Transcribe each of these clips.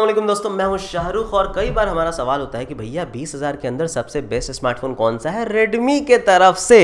वालेकुम दोस्तों, मैं हूँ शाहरुख और कई बार हमारा सवाल होता है कि भैया बीस हज़ार के अंदर सबसे बेस्ट स्मार्टफ़ोन कौन सा है? रेडमी के तरफ़ से।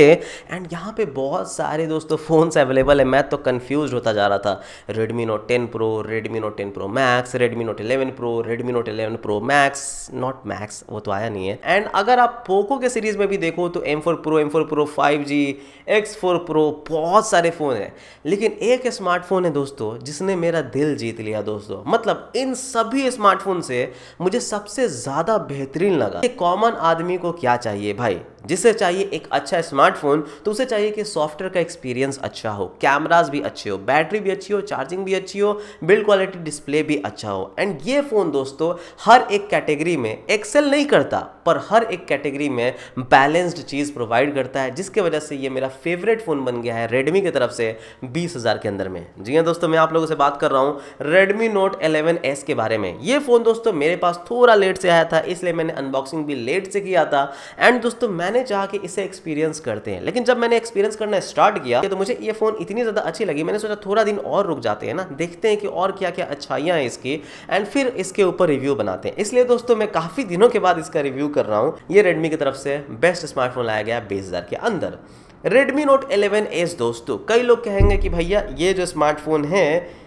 एंड यहाँ पे बहुत सारे दोस्तों फ़ोन्स अवेलेबल है। मैं तो कंफ्यूज होता जा रहा था। Redmi Note ten Pro Redmi Note ten Pro Max Redmi Note 11 Pro Redmi Note 11 Pro Max not Max वो तो आया नहीं है। एंड अगर आप पोको के सीरीज़ में भी देखो तो M four Pro M four Pro five G X four Pro बहुत सारे फ़ोन हैं। लेकिन एक स्मार्टफ़ोन है दोस्तों, जिसने मेरा दिल जीत लिया दोस्तों। मतलब इन सब सभी स्मार्टफ़ोन से मुझे सबसे ज़्यादा बेहतरीन लगा। कॉमन आदमी को क्या चाहिए भाई? जिसे चाहिए एक अच्छा स्मार्टफ़ोन तो उसे चाहिए कि सॉफ्टवेयर का एक्सपीरियंस अच्छा हो कैमराज भी अच्छे हो बैटरी भी अच्छी हो चार्जिंग भी अच्छी हो बिल्ड क्वालिटी डिस्प्ले भी अच्छा हो। एंड ये फ़ोन दोस्तों, हर एक कैटेगरी में एक्सेल नहीं करता, पर हर एक कैटेगरी में बैलेंस्ड चीज़ प्रोवाइड करता है, जिसके वजह से ये मेरा फेवरेट फ़ोन बन गया है रेडमी की तरफ़ से बीस हज़ार के अंदर में। जी हाँ दोस्तों, मैं आप लोगों से बात कर रहा हूँ रेडमी नोट एलेवन एस के बारे में। ये फ़ोन दोस्तों मेरे पास थोड़ा लेट से आया था, इसलिए मैंने अनबॉक्सिंग भी लेट से किया था। एंड दोस्तों मैं मैंने चाहा कि इसे एक्सपीरियंस करते हैं। लेकिन जब मैंने एक्सपीरियंस करना स्टार्ट किया तो मुझे ये फ़ोन इतनी ज़्यादा अच्छी लगी। मैंने सोचा थोड़ा दिन और रुक जाते हैं ना, देखते हैं कि और क्या क्या अच्छाइयाँ हैं इसकी एंड फिर इसके ऊपर रिव्यू बनाते हैं। इसलिए दोस्तों, मैं काफ़ी दिनों के बाद इसका रिव्यू कर रहा हूँ। ये रेडमी की तरफ़ से बेस्ट स्मार्टफ़ोन लाया गया बीस हज़ार के अंदर। रेडमी नोट 11 एस दोस्तों, कई लोग कहेंगे कि भैया, ये जो स्मार्टफ़ोन है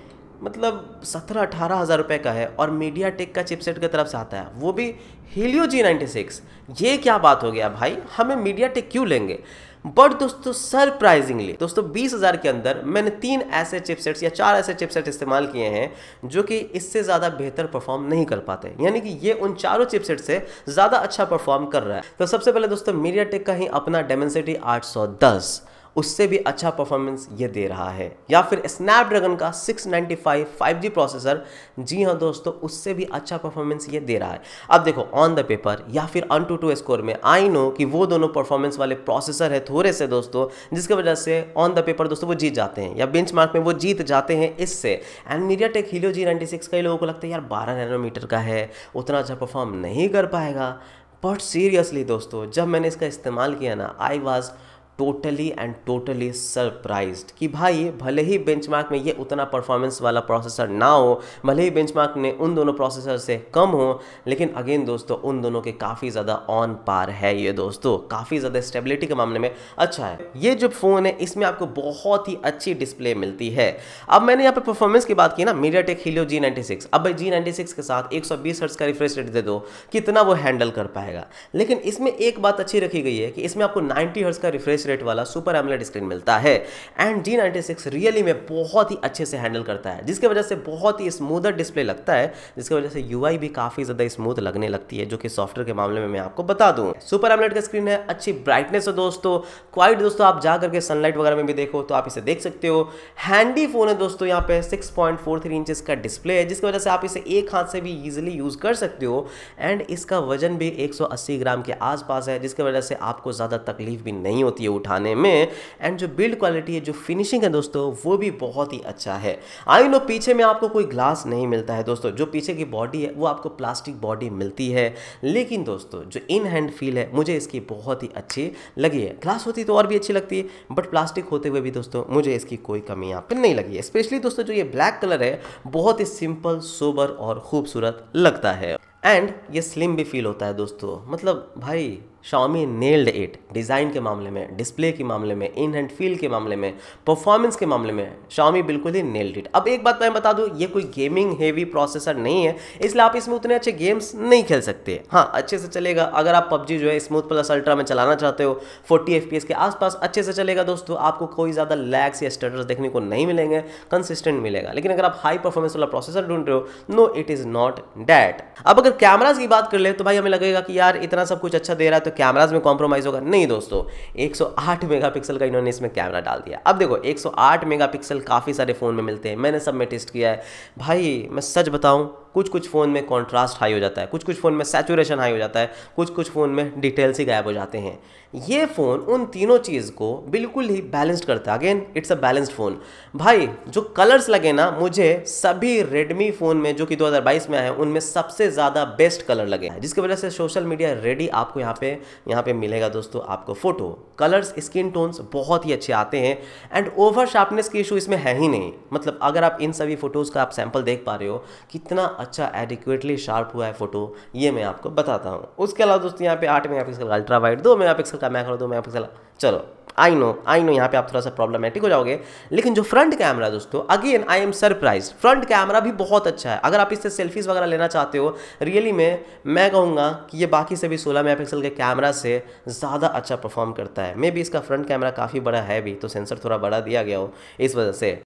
मतलब सत्रह अठारह हज़ार रुपये का है और मीडिया टेक का चिपसेट की तरफ़ से आता है। वो भी हीलियो जी नाइन्टी सिक्स ये क्या बात हो गया भाई? हमें मीडिया टेक क्यों लेंगे? बट दोस्तों सरप्राइजिंगली दोस्तों, बीस हज़ार के अंदर मैंने तीन ऐसे चिपसेट्स या चार ऐसे चिपसेट इस्तेमाल किए हैं जो कि इससे ज़्यादा बेहतर परफॉर्म नहीं कर पाते। यानी कि ये उन चारों चिपसेट से ज़्यादा अच्छा परफॉर्म कर रहा है। तो सबसे पहले दोस्तों मीडिया टेक का ही अपना डेमेंसिटी 810 उससे भी अच्छा परफॉर्मेंस ये दे रहा है। या फिर स्नैपड्रैगन का 695 5G प्रोसेसर जी हाँ दोस्तों, उससे भी अच्छा परफॉर्मेंस ये दे रहा है। अब देखो ऑन द पेपर या फिर अन टू टू स्कोर में आई नो कि वो दोनों परफॉर्मेंस वाले प्रोसेसर है थोड़े से दोस्तों, जिसकी वजह से ऑन द पेपर दोस्तों वो जीत जाते हैं, या बेंच में वो जीत जाते हैं इससे। And MediaTek Helio G ninety six कई लोगों को लगता है, यार, बारह नैनोमीटर का है, उतना अच्छा परफॉर्म नहीं कर पाएगा। बट सीरियसली दोस्तों, जब मैंने इसका इस्तेमाल किया ना I was totally and totally surprised कि भाई, भले ही बेंचमार्क में ये उतना परफॉर्मेंस वाला प्रोसेसर ना हो, भले ही बेंचमार्क ने उन दोनों प्रोसेसर से कम हो, लेकिन अगेन दोस्तों, उन दोनों के काफ़ी ज़्यादा ऑन पार है ये दोस्तों, काफ़ी ज़्यादा स्टेबिलिटी के मामले में। अच्छा है, ये जो फ़ोन है, इसमें आपको बहुत ही अच्छी डिस्प्ले मिलती है। अब मैंने यहाँ पर परफॉर्मेंस की बात की ना मीडिया टेक हीलियो जी अब भाई जी के साथ एक सौ का रिफ्रेश रेट दे दो, कितना वो हैंडल कर पाएगा। लेकिन इसमें एक बात अच्छी रखी गई है कि इसमें आपको नाइन्टी हर्ट्स का रिफ्रेश रेट वाला सुपर एमलेट स्क्रीन मिलता है। And G ninety six really में बहुत ही अच्छे से हैंडल करता है, जिसकी वजह से बहुत ही स्मूदर डिस्प्ले लगता है, जिसकी वजह से यूआई भी काफ़ी ज़्यादा स्मूथ लगने लगती है, जो कि सॉफ्टवेयर के मामले में मैं आपको बता दूँ। सुपर एमलेट का स्क्रीन है, अच्छी ब्राइटनेस है दोस्तों क्वाइट दोस्तों आप जा करके सनलाइट वगैरह में भी देखो तो आप इसे देख सकते हो। हैंडी फ़ोन है दोस्तों यहाँ पे 6.43 इंचेस का डिस्प्ले है, जिसकी वजह से आप इसे एक हाथ से भी इजीली यूज़ कर सकते हो। एंड इसका वज़न भी 180 ग्राम के आसपास है, जिसकी वजह से आपको ज़्यादा तकलीफ़ भी नहीं होती है उठाने में एंड जो बिल्ड क्वालिटी है, जो फिनिशिंग है दोस्तों, वो भी बहुत ही अच्छा है। आई नो पीछे में आपको कोई ग्लास नहीं मिलता है दोस्तों। जो पीछे की बॉडी है, वो आपको प्लास्टिक बॉडी मिलती है। लेकिन दोस्तों, जो इन हैंड फील है, मुझे इसकी बहुत ही अच्छी लगी है। ग्लास होती तो और भी अच्छी लगती है बट प्लास्टिक होते हुए भी दोस्तों, मुझे इसकी कोई कमी यहाँ पर नहीं लगी है। स्पेशली दोस्तों, जो ये ब्लैक कलर है, बहुत ही सिंपल सोबर और खूबसूरत लगता है। एंड ये स्लिम भी फील होता है दोस्तों। मतलब भाई शाओमी नेल्ड इट डिज़ाइन के मामले में डिस्प्ले के मामले में इन हैंड फील के मामले में परफॉर्मेंस के मामले में शाओमी बिल्कुल ही नेल्ड इट अब एक बात मैं बता दूँ, ये कोई गेमिंग हेवी प्रोसेसर नहीं है, इसलिए आप इसमें उतने अच्छे गेम्स नहीं खेल सकते। हाँ अच्छे से चलेगा। अगर आप पबजी जो है स्मूथ प्लस अल्ट्रा में चलाना चाहते हो, फोर्टी एफ़ के आसपास अच्छे से चलेगा दोस्तों, आपको कोई ज़्यादा लैग्स या स्टटर्स देखने को नहीं मिलेंगे कंसिस्टेंट मिलेगा। लेकिन अगर आप हाई परफॉर्मेंस वाला प्रोसेसर ढूंढ रहे हो no it is not that अब अगर कैमराज की बात कर ले तो भाई हमें लगेगा कि यार, इतना सब कुछ अच्छा दे रहा है तो कैमराज में कॉम्प्रोमाइज़ होगा। नहीं दोस्तों 108 मेगापिक्सल का इन्होंने इसमें कैमरा डाल दिया। अब देखो 108 मेगापिक्सल काफ़ी सारे फ़ोन में मिलते हैं। मैंने सब में टेस्ट किया है। भाई, मैं सच बताऊँ कुछ कुछ फ़ोन में कॉन्ट्रास्ट हाई हो जाता है कुछ कुछ फ़ोन में सैचुरेशन हाई हो जाता है कुछ कुछ फ़ोन में डिटेल्स ही गायब हो जाते हैं। ये फ़ोन उन तीनों चीज़ को बिल्कुल ही बैलेंस्ड करता है। Again it's a balanced phone भाई, जो कलर्स लगे ना, मुझे सभी रेडमी फ़ोन में, जो कि 2022 में आए हैं, उनमें सबसे ज़्यादा बेस्ट कलर लगे हैं। जिसकी वजह से सोशल मीडिया रेडी आपको यहाँ पे यहाँ पे मिलेगा दोस्तों, आपको फ़ोटो कलर्स स्किन टोन्स बहुत ही अच्छे आते हैं एंड ओवर शार्पनेस की इशू इसमें है ही नहीं। मतलब अगर आप इन सभी फ़ोटोज़ का आप सैंपल देख पा रहे हो, कितना अच्छा एडिक्वेटली शार्प हुआ है फ़ोटो ये मैं आपको बताता हूँ। उसके अलावा दोस्तों, यहाँ पे आठ मेगा पिक्सल का अल्ट्रा वाइड दो मेगा पिक्सल का मैक्रो दो मेगा पिक्सल चलो आई नो आई नो यहाँ पे आप थोड़ा सा प्रॉब्लमेटिक हो जाओगे। लेकिन जो फ्रंट कैमरा दोस्तों again I am surprise front camera भी बहुत अच्छा है। अगर आप इससे सेल्फीज वगैरह लेना चाहते हो रियली में, मैं कहूँगा कि ये बाकी से भी सोलह मेगा पिक्सल के कैमरा से ज़्यादा अच्छा परफॉर्म करता है। मे भी इसका फ्रंट कैमरा काफ़ी बड़ा है भी तो सेंसर थोड़ा बड़ा दिया गया हो, इस वजह से।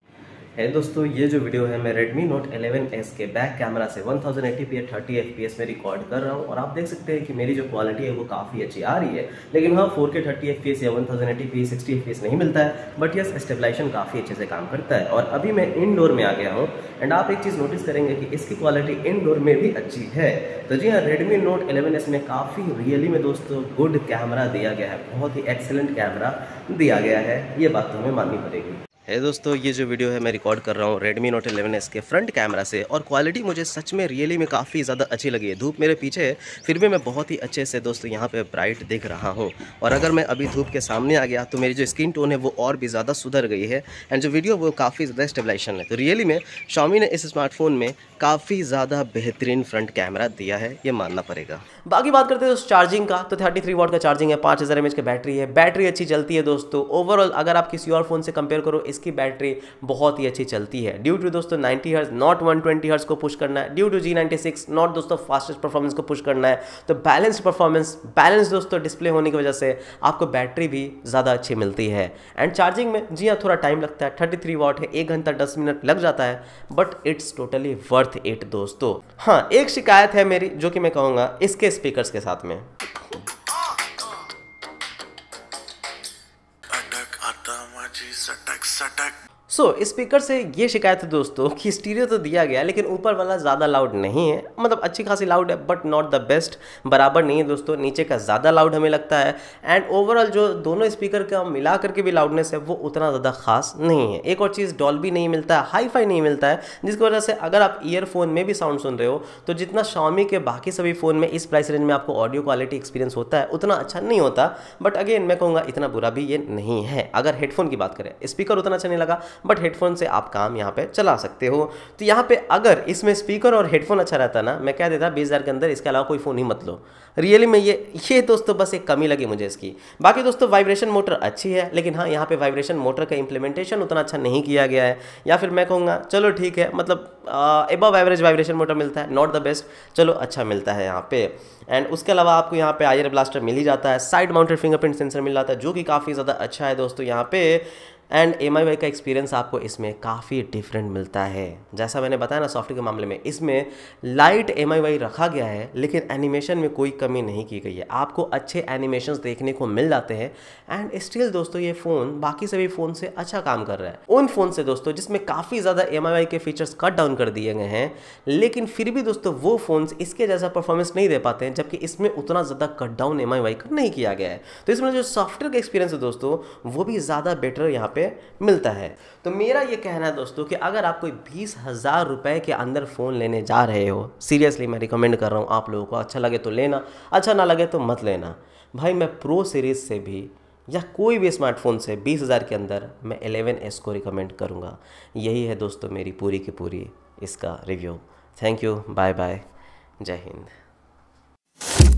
है दोस्तों, ये जो वीडियो है मैं Redmi Note 11s के बैक कैमरा से 1080p 30 fps में रिकॉर्ड कर रहा हूँ और आप देख सकते हैं कि मेरी जो क्वालिटी है वो काफ़ी अच्छी आ रही है। लेकिन हाँ 4K 30 fps या 1080p 60 fps नहीं मिलता है बट यस स्टेबलाइजेशन काफ़ी अच्छे से काम करता है। और अभी मैं इनडोर में आ गया हूँ एंड आप एक चीज़ नोटिस करेंगे कि इसकी क्वालिटी इनडोर में भी अच्छी है। तो जी हाँ रेडमी नोट एलेवन में काफ़ी रियली में दोस्तों गुड कैमरा दिया गया है, बहुत ही एक्सेलेंट कैमरा दिया गया है, ये बात तो हमें माननी पड़ेगी। है दोस्तों, ये जो वीडियो है मैं रिकॉर्ड कर रहा हूँ Redmi Note 11s के फ्रंट कैमरा से और क्वालिटी मुझे सच में रियली में काफ़ी ज़्यादा अच्छी लगी है। धूप मेरे पीछे है, फिर भी मैं बहुत ही अच्छे से दोस्तों यहाँ पे ब्राइट दिख रहा हूँ। और अगर मैं अभी धूप के सामने आ गया तो मेरी जो स्किन टोन है वो और भी ज़्यादा सुधर गई है एंड जो वीडियो वो काफ़ी ज़्यादा स्टेबलाइजेशन है। तो रियली में शॉमी ने इस स्मार्टफ़ोन में काफ़ी ज़्यादा बेहतरीन फ्रंट कैमरा दिया है, ये मानना पड़ेगा। बाकी बात करते हैं दोस्तों चार्जिंग का तो थर्टी थ्री का चार्जिंग है, पाँच हज़ार की बैटरी है। बैटरी अच्छी चलती है दोस्तों। ओवरऑल अगर आप किसी और फ़ोन से कंपेयर करो इसकी बैटरी बहुत ही अच्छी चलती है। ड्यू टू दोस्तों 90 हर्ज नॉट 120 हर्ज को पुश करना है। ड्यू टू जी नॉट दोस्तों फास्टेस्ट परफॉर्मेंस को पुश करना है। तो बैलेंस परफॉर्मेंस बैलेंस दोस्तों डिस्प्ले होने की वजह से आपको बैटरी भी ज़्यादा अच्छी मिलती है। एंड चार्जिंग में, जी हाँ थोड़ा टाइम लगता है। थर्टी थ्री वॉट है, एक घंटा दस मिनट लग जाता है, but it's totally worth it दोस्तों। हाँ एक शिकायत है मेरी, जो कि मैं कहूँगा इसके स्पीकर के साथ में। सटक सटक सो so, स्पीकर से ये शिकायत है दोस्तों कि स्टीरियो तो दिया गया लेकिन ऊपर वाला ज़्यादा लाउड नहीं है। मतलब अच्छी खासी लाउड है बट नॉट द बेस्ट बराबर नहीं है दोस्तों। नीचे का ज़्यादा लाउड हमें लगता है। एंड ओवरऑल जो दोनों स्पीकर का मिला करके भी लाउडनेस है वो उतना ज़्यादा खास नहीं है। एक और चीज़ डॉल भी नहीं मिलता है हाई फाई नहीं मिलता है जिसकी वजह से अगर आप ईयरफोन में भी साउंड सुन रहे हो तो जितना शामी के बाकी सभी फ़ोन में इस प्राइस रेंज में आपको ऑडियो क्वालिटी एक्सपीरियंस होता है उतना अच्छा नहीं होता। बट अगेन मैं कहूँगा इतना बुरा भी ये नहीं है। अगर हेडफोन की बात करें स्पीकर उतना अच्छा नहीं लगा बट हेडफोन से आप काम यहाँ पे चला सकते हो। तो यहाँ पे अगर इसमें स्पीकर और हेडफोन अच्छा रहता ना, मैं क्या देता बीस हज़ार के अंदर इसके अलावा कोई फ़ोन ही मत लो। रियली में ये ये दोस्तों बस एक कमी लगी मुझे इसकी। बाकी दोस्तों वाइब्रेशन मोटर अच्छी है, लेकिन हाँ यहाँ पे वाइब्रेशन मोटर का इंप्लीमेंटेशन उतना अच्छा नहीं किया गया है। या फिर मैं कहूँगा, चलो ठीक है मतलब एबव एवरेज वाइब्रेशन मोटर मिलता है नॉट द बेस्ट चलो अच्छा मिलता है यहाँ पे। एंड उसके अलावा आपको यहाँ पे आयर ब्लास्टर मिल ही जाता है साइड माउंटेड फिंगरप्रिंट सेंसर मिल जाता है, जो कि काफ़ी ज़्यादा अच्छा है दोस्तों यहाँ पे। एंड एम आई वाई का एक्सपीरियंस आपको इसमें काफ़ी डिफरेंट मिलता है। जैसा मैंने बताया ना सॉफ्टवेयर के मामले में, इसमें लाइट एम आई वाई रखा गया है, लेकिन एनिमेशन में कोई कमी नहीं की गई है। आपको अच्छे एनिमेशन देखने को मिल जाते हैं। एंड स्टिल दोस्तों, ये फ़ोन बाकी सभी फ़ोन से अच्छा काम कर रहा है। उन फ़ोन से दोस्तों, जिसमें काफ़ी ज़्यादा एम आई वाई के फीचर्स कट डाउन कर दिए गए हैं, लेकिन फिर भी दोस्तों, वो फ़ोन्स इसके जैसा परफॉर्मेंस नहीं दे पाते हैं, जबकि इसमें उतना ज़्यादा cut down M I Y का नहीं किया गया है। तो इसमें जो सॉफ्टवेयर का एक्सपीरियंस है दोस्तों, वो भी ज़्यादा बेटर यहाँ पे मिलता है। तो मेरा ये कहना है दोस्तों कि अगर आप कोई बीस हज़ार रुपए के अंदर फ़ोन लेने जा रहे हो, सीरियसली मैं रिकमेंड कर रहा हूँ आप लोगों को अच्छा लगे तो लेना अच्छा ना लगे तो मत लेना। भाई मैं प्रो सीरीज़ से भी या कोई भी स्मार्टफ़ोन से बीस हज़ार के अंदर मैं एलेवन एस को रिकमेंड करूँगा। यही है दोस्तों मेरी पूरी की पूरी इसका review thank you bye bye जय हिंद।